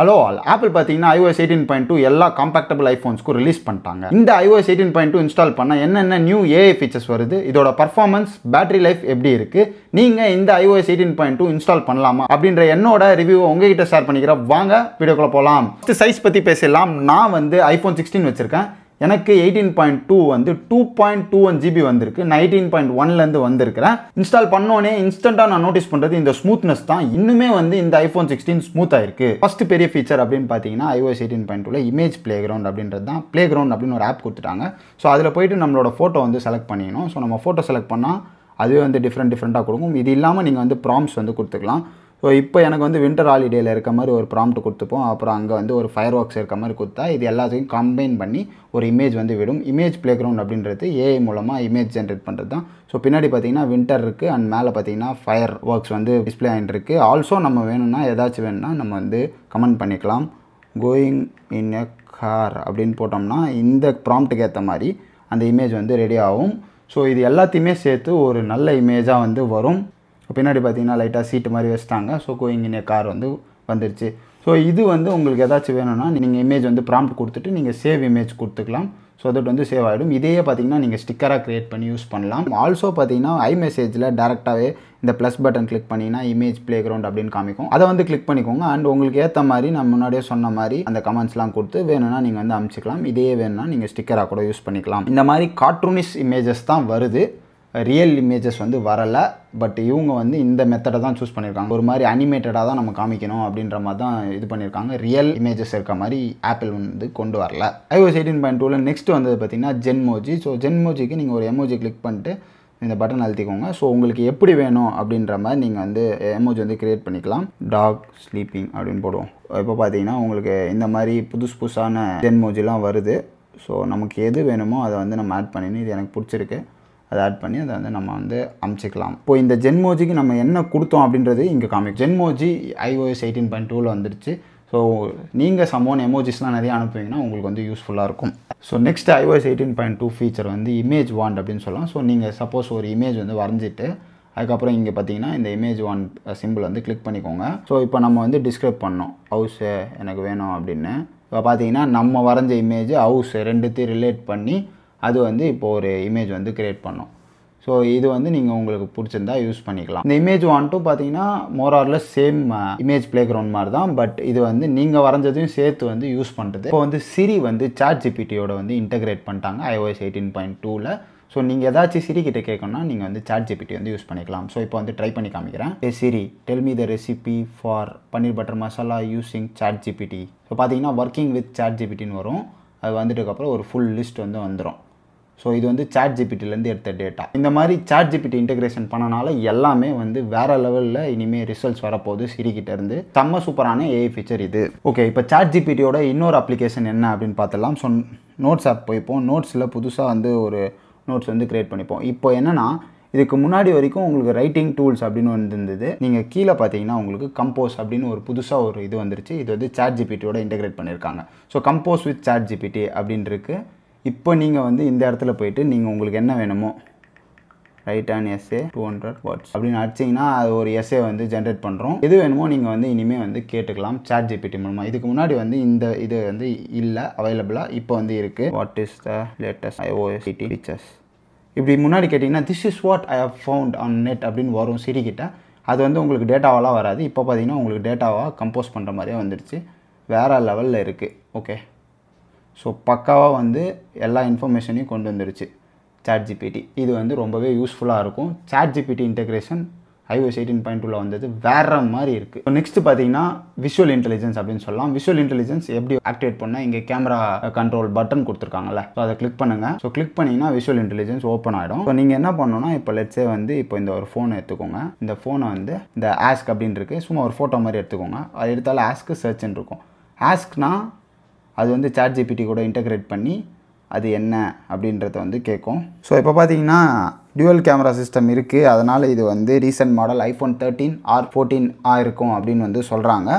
Hello all Apple பார்த்தீங்கன்னா iOS eighteen point two எல்லா compatible ஐஃபோன்ஸ்க்கும் ரிலீஸ் பண்ணிட்டாங்க. இந்த iOS eighteen point two install பண்ணால் என்னென்ன நியூ ஏஐ ஃபீச்சர்ஸ் வருது இதோட பர்ஃபார்மன்ஸ் பேட்டரி லைஃப் எப்படி இருக்குது நீங்கள் இந்த iOS eighteen point two install பண்ணலாமா அப்படின்ற என்னோட ரிவ்யூவை உங்ககிட்ட ஷேர் பண்ணிக்கிறேன். வாங்க வீடியோக்குள்ள போகலாம் சைஸ் பற்றி பேசலாம். நான் வந்து ஐஃபோன் சிக்ஸ்டீன் வச்சுருக்கேன். எனக்கு எயிட்டீன் பாயிண்ட் டூ வந்து two point two one GB வந்திருக்கு. நான் எயிட்டீன் பாயிண்ட் ஒன்லேருந்து வந்திருக்கிறேன். இன்ஸ்டால் பண்ணோன்னே இன்ஸ்டண்ட்டாக நான் நோட்டீஸ் பண்ணுறது இந்த ஸ்மூத்னஸ் தான். இன்னுமே வந்து இந்த ஐஃபோன் சிக்ஸ்டீன் ஸ்மூத் ஆயிருக்கு. ஃபஸ்ட் பெரிய ஃபீச்சர் அப்படின்னு பார்த்தீங்கன்னா ஐஓஎஸ் எயிட்டீன் பாயிண்ட் டூவில் இமேஜ் பிளே கிரவுண்ட் அப்படின்றது தான். பிளே கிரவுண்ட் அப்படின்னு ஒரு ஆப் கொடுத்துட்டாங்க. ஸோ அதில் போயிட்டு நம்மளோட ஃபோட்டோ வந்து செலக்ட் பண்ணிக்கணும். ஸோ நம்ம ஃபோட்டோ செலக்ட் பண்ணால் அதுவே வந்து டிஃப்ரெண்ட் டிஃப்ரெண்ட்டாக கொடுக்கும். இது இல்லாமல் நீங்கள் வந்து ப்ராம்ஸ் வந்து கொடுத்துக்கலாம். ஸோ இப்போ எனக்கு வந்து வின்டர் ஹாலிடேயில் இருக்க மாதிரி ஒரு ப்ராம்ப்ட் கொடுத்துப்போம். அப்புறம் அங்கே வந்து ஒரு ஃபயர் ஒர்க்ஸ் இருக்க மாதிரி கொடுத்தா இது எல்லாத்தையும் கம்பைன் பண்ணி ஒரு இமேஜ் வந்து விடும். இமேஜ் ப்ளே கிரவுண்ட் அப்படின்றது ஏஐ மூலமாக இமேஜ் ஜென்ரேட் பண்ணுறது தான் ஸோ பின்னாடி பார்த்தீங்கன்னா வின்டர் இருக்குது அண்ட் மேலே பார்த்தீங்கன்னா ஃபயர் ஒர்க்ஸ் வந்து டிஸ்பிளே ஆகிட்டு இருக்குது ஆல்சோ நம்ம வேணும்னா ஏதாச்சும் வேணும்னா நம்ம வந்து கமெண்ட் பண்ணிக்கலாம். கோயிங் இன் எ கார் அப்படின்னு போட்டோம்னா இந்த ப்ராம்ப்ட்டுக்கு ஏற்ற மாதிரி அந்த இமேஜ் வந்து ரெடி ஆகும். ஸோ இது எல்லாத்தையுமே சேர்த்து ஒரு நல்ல இமேஜாக வந்து வரும். பின்னாடி பார்த்தீங்கன்னா லைட்டாக சீட்டு மாதிரி வச்சுட்டாங்க. ஸோ கோயிங் இன் கார் வந்து வந்துருச்சு. ஸோ இது வந்து உங்களுக்கு ஏதாச்சும் வேணும்னா நீங்கள் இமேஜ் வந்து ப்ராம்ப்ட் கொடுத்துட்டு நீங்கள் சேவ் இமேஜ் கொடுத்துக்கலாம். ஸோ தட் வந்து சேவ் ஆகிடும் இதையே பார்த்தீங்கன்னா நீங்கள் ஸ்டிக்கராக க்ரியேட் பண்ணி யூஸ் பண்ணலாம். ஆல்சோ பார்த்தீங்கன்னா ஐ மெசேஜில் டேரெக்டாகவே இந்த ப்ளஸ் பட்டன் கிளிக் பண்ணிங்கன்னா இமேஜ் ப்ளே கிரவுண்ட் அப்படின்னு காமிக்கும். அதை வந்து கிளிக் பண்ணிக்கோங்க. அண்ட் உங்களுக்கு ஏற்ற மாதிரி நான் முன்னாடியே சொன்ன மாதிரி அந்த கமெண்ட்ஸ்லாம் கொடுத்து வேணும்னா நீங்கள் வந்து அமுச்சிக்கலாம். இதே வேணும்னா நீங்கள் ஸ்டிக்கராக கூட யூஸ் பண்ணிக்கலாம். இந்த மாதிரி கார்ட்டூனிஸ் இமேஜஸ் தான் வருது. ரியல் இமேஜஸ் வந்து வரலை பட் இவங்க வந்து இந்த மெத்தடை தான் சூஸ் பண்ணியிருக்காங்க ஒரு மாதிரி அனிமேட்டடாக தான் நம்ம காமிக்கணும் அப்படின்ற மாதிரி தான் இது பண்ணியிருக்காங்க ரியல் இமேஜஸ் இருக்க மாதிரி ஆப்பிள் வந்து கொண்டு வரல. ஐஓஎஸ் எயிட்டீன் பாயிண்ட் டூவில் நெக்ஸ்ட் வந்தது பார்த்தீங்கன்னா ஜென்மோஜி ஸோ ஜென்மோஜிக்கு நீங்கள் ஒரு எமோஜி கிளிக் பண்ணிட்டு இந்த பட்டன் அழுத்திக்கோங்க. ஸோ உங்களுக்கு எப்படி வேணும் அப்படின்ற மாதிரி நீங்கள் வந்து எமோஜி வந்து க்ரியேட் பண்ணிக்கலாம். டாக் ஸ்லீப்பிங் அப்படின்னு போடுவோம். இப்போ பார்த்தீங்கன்னா உங்களுக்கு இந்த மாதிரி புதுசு புதுசான ஜென்மோஜிலாம் வருது. ஸோ நமக்கு எது வேணுமோ அதை வந்து நம்ம ஆட் பண்ணின்னு இது எனக்கு பிடிச்சிருக்கு. அதை ஆட் பண்ணி அதை வந்து நம்ம வந்து அமுச்சிக்கலாம். இப்போ இந்த ஜென்மோஜிக்கு நம்ம என்ன கொடுத்தோம் அப்படின்றது இங்கே காமிக் ஜென்மோஜி ஐஓஎஸ் எயிட்டீன் பாயிண்ட் டூவில் வந்துருச்சு. ஸோ நீங்கள் சம்மோன் எமோஜிஸ்லாம் நிறைய அனுப்புவீங்கன்னா உங்களுக்கு வந்து யூஸ்ஃபுல்லாக இருக்கும். So next iOS eighteen point two feature வந்து இமேஜ் வாண்ட் அப்படின்னு சொல்லலாம். ஸோ நீங்கள் சப்போஸ் ஒரு இமேஜ் வந்து வரைஞ்சிட்டு அதுக்கப்புறம் இங்கே பார்த்தீங்கன்னா இந்த இமேஜ் ஒன் சிம்பிள் வந்து கிளிக் பண்ணிக்கோங்க. ஸோ இப்போ நம்ம வந்து டிஸ்கிரைப் பண்ணோம். ஹவுஸு எனக்கு வேணும் அப்படின்னு. இப்போ பார்த்தீங்கன்னா நம்ம வரைஞ்ச இமேஜ் ஹவுஸ் ரெண்டுத்தையும் ரிலேட் பண்ணி அது வந்து இப்போ ஒரு இமேஜ் வந்து க்ரியேட் பண்ணும். ஸோ இது வந்து நீங்கள் உங்களுக்கு பிடிச்சிருந்தா யூஸ் பண்ணிக்கலாம். இந்த இமேஜ் வான்ட்டும் பார்த்தீங்கன்னா மோராரில் சேம் இமேஜ் பிளே கிரவுண்ட் மாதிரி தான் பட் இது வந்து நீங்கள் வரைஞ்சதையும் சேர்த்து வந்து யூஸ் பண்ணுறது இப்போ வந்து சிரி வந்து சாட் ஜிபிடியோட வந்து இன்டகிரேட் பண்ணிட்டாங்க ஐஓஎஸ் எயிட்டீன் பாயிண்ட் டூவில் ஸோ நீங்கள் ஏதாச்சும் சிரி கிட்ட கேட்கணும்னா நீங்கள் வந்து சாட் ஜிபிடி வந்து யூஸ் பண்ணிக்கலாம். ஸோ இப்போ வந்து ட்ரை பண்ணி காமிக்கிறேன். Hey Siri tell me the recipe for paneer butter masala using ChatGPT so பார்த்தீங்கன்னா ஒர்க்கிங் வித் சாட் ஜிபிடின்னு வரும். அது வந்துட்டுக்கப்புறம் ஒரு ஃபுல் லிஸ்ட் வந்து வந்துடும் ஸோ இது வந்து சாட் ஜிபிட்டிலேருந்து எடுத்த டேட்டா இந்த மாதிரி சாட் ஜிபிடி இன்டெகிரேஷன் பண்ணனால எல்லாமே வந்து வேற லெவலில் இனிமேல் ரிசல்ட்ஸ் வரப்போகுது சிரிக்கிட்ட இருந்து செம்ம சூப்பரான ஏஐ ஃபீச்சர் இது. ஓகே இப்போ சாட் ஜிபிடியோட இன்னொரு அப்ளிகேஷன் என்ன அப்படின்னு பார்த்துலாம் ஸோ நோட்ஸ் ஆப் போய்ப்போம். நோட்ஸில் புதுசாக வந்து ஒரு நோட்ஸ் வந்து க்ரியேட் பண்ணிப்போம். இப்போ என்னென்னா இதுக்கு முன்னாடி வரைக்கும் உங்களுக்கு ரைட்டிங் டூல்ஸ் அப்படின்னு வந்துருந்தது நீங்கள் கீழே பார்த்தீங்கன்னா உங்களுக்கு கம்போஸ் அப்படின்னு ஒரு புதுசாக ஒரு இது வந்துருச்சு. இது வந்து சாட் ஜிபிட்டியோட இன்டெகிரேட் பண்ணியிருக்காங்க so compose with ChatGPT அப்படின்னு இருக்குது இப்போ நீங்கள் வந்து இந்த இடத்துல போயிட்டு நீங்கள் உங்களுக்கு என்ன வேணுமோ write and essay two hundred words அப்படின்னு அடிச்சிங்கன்னா அது ஒரு எஸ்ஏ வந்து ஜென்ரேட் பண்ணுறோம் எது வேணுமோ நீங்கள் வந்து இனிமேல் வந்து கேட்டுக்கலாம் சாட் ஜிபிடி மூலமாக இதுக்கு முன்னாடி வந்து இந்த இது வந்து இல்லை அவைலபிளாக இப்போ வந்து இருக்குது what is the latest iOS eighty features இப்படி முன்னாடி கேட்டிங்கன்னா this is what I have found on net அப்படின்னு வரும் சிரிக்கிட்ட அது வந்து உங்களுக்கு டேட்டாவெல்லாம் வராது. இப்போ பார்த்தீங்கன்னா உங்களுக்கு டேட்டாவாக கம்போஸ் பண்ணுற மாதிரியே வந்துடுச்சு. வேறு லெவலில் இருக்குது ஓகே ஸோ பக்காவாக வந்து எல்லா இன்ஃபர்மேஷனையும் கொண்டு வந்துருச்சு. சாட் ஜிபிடி இது வந்து ரொம்பவே யூஸ்ஃபுல்லாக இருக்கும். ChatGPT integration iOS eighteen point டூவில் வந்தது வேறு மாதிரி இருக்குது இப்போ நெக்ஸ்ட் பார்த்தீங்கன்னா விஷுவல் இன்டெலிஜென்ஸ் அப்படின்னு சொல்லலாம். விஷுவல் இன்டெலிஜென்ஸ் எப்படி ஆக்டிவேட் பண்ணால் இங்கே கேமரா கண்ட்ரோல் பட்டன் கொடுத்துருக்காங்கல்ல. ஸோ அதை கிளிக் பண்ணுங்கள் ஸோ கிளிக் பண்ணிங்கன்னா விஷுவல் இன்டெலிஜென்ஸ் ஓப்பன் ஆகிடும் ஸோ நீங்கள் என்ன பண்ணணும்னா இப்போ லெட்ஸே வந்து இப்போ இந்த ஒரு ஃபோனை எடுத்துக்கோங்க. இந்த ஃபோனை வந்து இந்த ஆஸ்க் அப்படின்னு இருக்குது சும்மா ஒரு ஃபோட்டோ மாதிரி எடுத்துக்கோங்க. அது எடுத்தாலும் ஆஸ்க்கு சர்ச்னு இருக்கும். ஆஸ்க்னால் அது வந்து சாட் ஜிபிடி கூட இன்டகிரேட் பண்ணி அது என்ன அப்படின்றத வந்து கேட்கும் ஸோ இப்போ பார்த்தீங்கன்னா டியூவல் கேமரா சிஸ்டம் இருக்குது அதனால் இது வந்து recent model iPhone thirteen or fourteen ஆ இருக்கும் அப்படின்னு வந்து சொல்கிறாங்க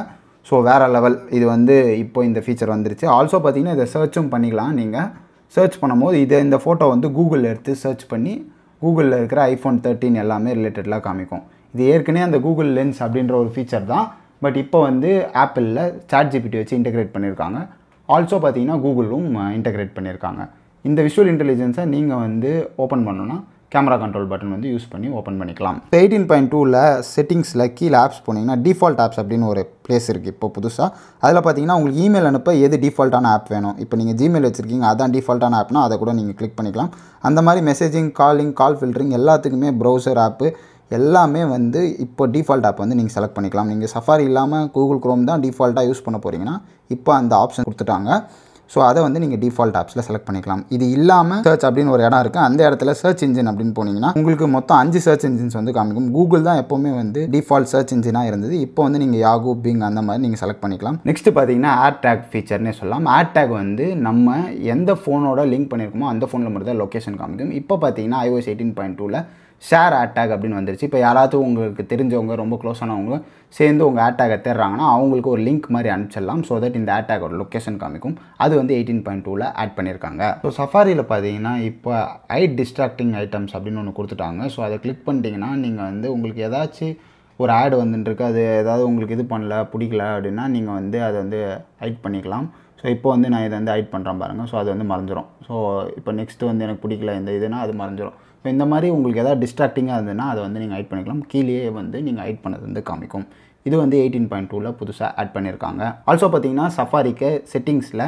ஸோ வேறு லெவல் இது வந்து இப்போ இந்த ஃபீச்சர் வந்துருச்சு. ஆல்சோ பார்த்தீங்கன்னா இதை சர்ச்சும் பண்ணிக்கலாம். நீங்கள் சர்ச் பண்ணும்போது இதை இந்த ஃபோட்டோ வந்து கூகுளில் எடுத்து சர்ச் பண்ணி கூகுளில் இருக்கிற ஐஃபோன் தேர்ட்டீன் எல்லாமே ரிலேட்டடெலாம் காமிக்கும். இது ஏற்கனவே அந்த கூகுள் லென்ஸ் அப்படின்ற ஒரு ஃபீச்சர் தான். பட் இப்போ வந்து ஆப்பிளில் சாட் ஜிபிடி வச்சு இன்டகிரேட் பண்ணியிருக்காங்க ஆல்சோ பார்த்தீங்கன்னா கூகுளும் இன்டகிரேட் பண்ணியிருக்காங்க. இந்த விஷுவல் இன்டெலிஜென்ஸை நீங்கள் வந்து ஓப்பன் பண்ணணும்னா கேமரா கண்ட்ரோல் பட்டன் வந்து யூஸ் பண்ணி ஓப்பன் பண்ணிக்கலாம். எயிட்டீன் பாயிண்ட் டூவில் செட்டிங்ஸில் கீழே ஆப்ஸ் போனீங்கன்னா டிஃபால்ட் ஆப்ஸ் அப்படின்னு ஒரு பிளேஸ் இருக்குது இப்போ புதுசாக அதில் பார்த்தீங்கன்னா உங்களுக்கு இமெயில் அனுப்ப எது டிஃபால்ட்டான ஆப் வேணும். இப்போ நீங்கள் ஜிமெயில் வச்சுருக்கீங்க அதான் டிஃபால்ட்டான ஆப்னா அதை கூட நீங்கள் கிளிக் பண்ணிக்கலாம். அந்த மாதிரி மெசேஜிங் காலிங் கால் ஃபில்டரிங் எல்லாத்துக்குமே ப்ரௌசர் ஆப்பு எல்லாமே வந்து இப்போ டிஃபால்ட் ஆப் வந்து நீங்கள் செலக்ட் பண்ணிக்கலாம். நீங்கள் சஃபாரி இல்லாமல் கூகுள் குரோம் தான் டிஃபால்ட்டாக யூஸ் பண்ண போகிறீங்கன்னா இப்போ அந்த ஆப்ஷன் கொடுத்துட்டாங்க. ஸோ அதை வந்து நீங்கள் டிஃபால்ட் ஆப்ஸில் செலக்ட் பண்ணிக்கலாம். இது இல்லாமல் சர்ச் அப்படின்னு ஒரு இடம் இருக்குது அந்த இடத்துல சர்ச் இன்ஜின் அப்படின்னு போனீங்கன்னா உங்களுக்கு மொத்தம் அஞ்சு சர்ச் இன்ஜின்ஸ் வந்து காமிக்கும். கூகுள் தான் எப்போவுமே வந்து டிஃபால்ட் சர்ச் இன்ஜினாக இருந்தது. இப்போ வந்து நீங்கள் யாகூ பிங் அந்த மாதிரி நீங்கள் செலக்ட் பண்ணிக்கலாம். நெக்ஸ்ட் பார்த்தீங்கன்னா ஆட் டேக் ஃபீச்சர்னே சொல்லலாம். ஆட் டேக் வந்து நம்ம எந்த ஃபோனோட லிங்க் பண்ணியிருக்கோமோ அந்த ஃபோனில் மட்டும் தான் லொக்கேஷன் காமிக்கும். இப்போ பார்த்தீங்கன்னா ஐஓஎஸ் எயிட்டீன் பாயிண்ட் டூவில் ஷேர் அட்டாக் அப்படின்னு வந்துருச்சு. இப்போ யாராவது உங்களுக்கு தெரிஞ்சவங்க ரொம்ப க்ளோஸ் ஆனவங்க சேர்ந்து உங்கள் அட்டாகை தேடுறாங்கன்னா அவங்களுக்கு ஒரு லிங்க் மாதிரி அனுப்பிச்சிடலாம். ஸோ தட் இந்த ஆட்டேக்கோட லொக்கேஷன் காமிக்கும். அது வந்து எயிட்டீன் பாயிண்ட் டூவில் ஆட் பண்ணியிருக்காங்க ஸோ சஃபாரியில் பார்த்தீங்கன்னா இப்போ ஐ டிஸ்ட்ராக்டிங் ஐட்டம்ஸ் அப்படின்னு ஒன்று கொடுத்துட்டாங்க. ஸோ அதை கிளிக் பண்ணிட்டீங்கன்னா நீங்கள் வந்து உங்களுக்கு ஏதாச்சும் ஒரு ஆடு வந்துட்டுருக்கு. அது ஏதாவது உங்களுக்கு இது பண்ணல பிடிக்கல அப்படின்னா நீங்கள் வந்து அதை வந்து ஹைட் பண்ணிக்கலாம். ஸோ இப்போ வந்து நான் இதை வந்து ஹைட் பண்ணுறேன் பாருங்கள் ஸோ அது வந்து மறைஞ்சிரும் ஸோ இப்போ நெக்ஸ்ட்டு வந்து எனக்கு பிடிக்கல இந்த இதுனா அது மறைஞ்சிரும் இப்போ இந்த மாதிரி உங்களுக்கு எதாவது டிஸ்ட்ராக்டிங்காக இருந்ததுன்னா அதை வந்து நீங்கள் ஹைட் பண்ணிக்கலாம். கீழேயே வந்து நீங்கள் ஹைட் பண்ணது வந்து காமிக்கும். இது வந்து எயிட்டீன் பாயிண்ட் டூவில் புதுசாக ஆட் பண்ணியிருக்காங்க ஆல்சோ பார்த்தீங்கன்னா சஃபாரிக்கு செட்டிங்ஸில்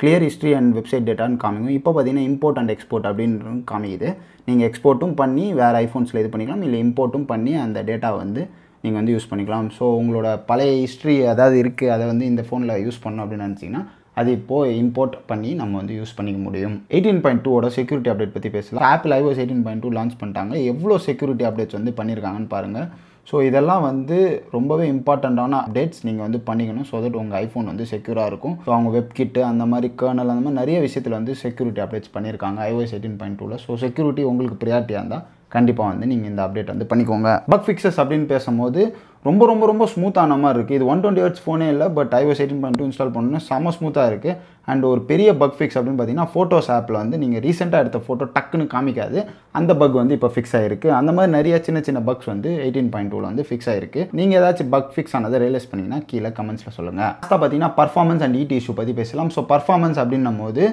கிளியர் ஹிஸ்ட்ரி அண்ட் வெப்சைட் டேட்டான்னு காமிக்கும். இப்போ பார்த்தீங்கன்னா இம்போர்ட் அண்ட் எக்ஸ்போர்ட் அப்படின்னு காமிக்குது. நீங்கள் எக்ஸ்போர்ட்டும் பண்ணி வேறு ஐஃபோன்ஸில் இது பண்ணிக்கலாம். இல்லை இம்போர்ட்டும் பண்ணி அந்த டேட்டா வந்து நீங்கள் வந்து யூஸ் பண்ணிக்கலாம். ஸோ உங்களோட பழைய ஹிஸ்ட்ரி அதாவது இருக்குது அதை வந்து இந்த ஃபோனில் யூஸ் பண்ணணும் அப்படின்னு நினச்சிங்கன்னா அது இப்போது இம்போர்ட் பண்ணி நம்ம வந்து யூஸ் பண்ணிக்க முடியும். எயிட்டீன் பாயிண்ட் டூவோட செக்யூரிட்டி அப்டேட் பற்றி பேசலாம். Apple iOS eighteen point two launch பண்ணிட்டாங்க. எவ்வளோ செக்யூரிட்டி அப்டேட்ஸ் வந்து பண்ணியிருக்காங்கன்னு பாருங்கள் ஸோ இதெல்லாம் வந்து ரொம்பவே இம்பார்ட்டண்ட்டான அப்டேட்ஸ் நீங்கள் வந்து பண்ணிக்கணும் ஸோ தட் உங்கள் ஐஃபோன் வந்து செக்யூராக இருக்கும். ஸோ அவங்க வெப் கிட்டு அந்த மாதிரி கேர்னல் அந்த மாதிரி நிறைய விஷயத்தில் வந்து செக்யூரிட்டி அப்டேட்ஸ் பண்ணியிருக்காங்க ஐஓஎஸ் எயிட்டீன் பாயிண்ட் டூவில் ஸோ செக்யூரிட்டி உங்களுக்கு ப்ரியாரிட்டியாக இருந்தால் கண்டிப்பாக வந்து நீங்கள் இந்த அப்டேட் வந்து பண்ணிக்கோங்க. பக் ஃபிக்ஸஸ் அப்படின்னு பேசும்போது ரொம்ப ரொம்ப ரொம்ப ஸ்மூத்தான மாதிரி இருக்குது இது ஒன் டுவெண்ட்டி ஹர்ட்ஸ் ஃபோனே இல்லை but iOS eighteen point two install பண்ணணும் செம ஸ்மூத்தாக இருக்குது அண்ட் ஒரு பெரிய பக் ஃபிக்ஸ் அப்படின்னு பார்த்தீங்கன்னா ஃபோட்டோஸ் ஆப்பில் வந்து நீங்கள் ரீசெண்டாக எடுத்த ஃபோட்டோ டக்குன்னு காமிக்காது. அந்த பக் வந்து இப்போ ஃபிக்ஸ் ஆகிருக்கு அந்த மாதிரி நிறைய சின்ன சின்ன பக்ஸ் வந்து எயிட்டீன் பாயிண்ட் டூவில் வந்து ஃபிக்ஸ் ஆகிருக்கு நீங்கள் ஏதாச்சும் பக் ஃபிக்ஸ் ஆனதை ரியலைஸ் பண்ணிங்கன்னா கீழே கமெண்ட்ஸில் சொல்லுங்கள் லாஸ்ட்டாக பார்த்தீங்கன்னா பர்ஃபார்மன்ஸ் அண்ட் ஈடி இஷ்யூ பற்றி பேசலாம். ஸோ பர்ஃபார்மன்ஸ் அப்படின்னும் போது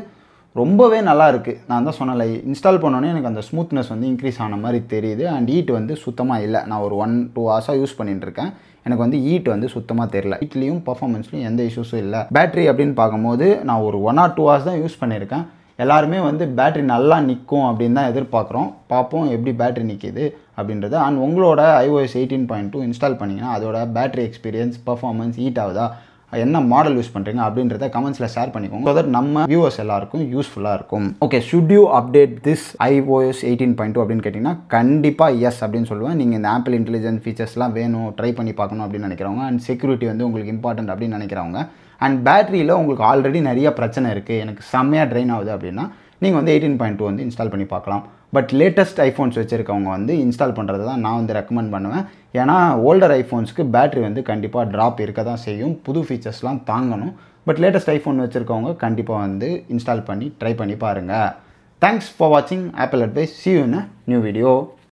ரொம்பவே நல்லா இருக்குது நான் தான் சொன்னலை இன்ஸ்டால் பண்ணோன்னே எனக்கு அந்த ஸ்மூத்னஸ் வந்து இன்க்ரீஸ் ஆன மாதிரி தெரியுது. அண்ட் ஈட் வந்து சுத்தமாக இல்லை. நான் ஒரு ஒன் டூ ஹவர்ஸாக யூஸ் பண்ணிட்டுருக்கேன் எனக்கு வந்து ஈட் வந்து சுத்தமாக தெரியல. ஈட்லேயும் பர்ஃபார்மன்ஸ்லையும் எந்த இஷ்யூஸும் இல்லை. பேட்ரி அப்படின்னு பார்க்கும்போது நான் ஒரு ஒன் ஆர் டூ ஹவர்ஸ் தான் யூஸ் பண்ணியிருக்கேன். எல்லாருமே வந்து பேட்ரி நல்லா நிற்கும் அப்படின்னு தான் எதிர்பார்க்குறோம். பார்ப்போம் எப்படி பேட்ரி நிற்கிது அப்படின்றது. அண்ட் உங்களோட iOS eighteen point two install பண்ணிங்கன்னா அதோட பேட்ரி எக்ஸ்பீரியன்ஸ் பர்ஃபார்மன்ஸ் ஹீட் ஆகுதா? என்ன மாடல் யூஸ் பண்ணுறீங்க அப்படின்றத கமெண்ட்ஸில் ஷேர் பண்ணிக்கோங்க. ஸோ தட் நம்ம வியூவர்ஸ் எல்லாருக்கும் யூஸ்ஃபுல்லாக இருக்கும். Okay should you update this iOS eighteen point two அப்படின்னு கேட்டிங்கன்னா கண்டிப்பாக எஸ் அப்படின்னு சொல்லுவேன். நீங்கள் இந்த ஆப்பிள் இன்டெலிஜென்ஸ் ஃபீச்சர்ஸ்லாம் வேணும் ட்ரை பண்ணி பார்க்கணும் அப்படின்னு நினைக்கிறவங்க அண்ட் செக்யூரிட்டி வந்து உங்களுக்கு இம்பார்ட்டன்ட் அப்படின்னு நினைக்கிறவங்க அண்ட் பேட்டரியில் உங்களுக்கு ஆல்ரெடி நிறைய பிரச்சனை இருக்குது எனக்கு செம்மையாக ட்ரெயின் ஆகுது அப்படின்னா நீங்கள் வந்து எயிட்டீன் பாயிண்ட் டூ வந்து இன்ஸ்டால் பண்ணி பார்க்கலாம். பட் லேட்டஸ்ட் ஐஃபோன்ஸ் வச்சுருக்கவங்க வந்து இன்ஸ்டால் பண்ணுறது தான் நான் வந்து ரெக்கமெண்ட் பண்ணுவேன். ஏன்னா ஓல்டர் ஐஃபோன்ஸ்க்கு பேட்ரி வந்து கண்டிப்பாக ட்ராப் இருக்க தான் செய்யும். புது ஃபீச்சர்ஸ்லாம் தாங்கணும். பட் லேட்டஸ்ட் ஐஃபோன் வச்சுருக்கவங்க கண்டிப்பாக வந்து இன்ஸ்டால் பண்ணி ட்ரை பண்ணி பாருங்கள் தேங்க்ஸ் ஃபார் வாட்சிங் Apple advice see you in new video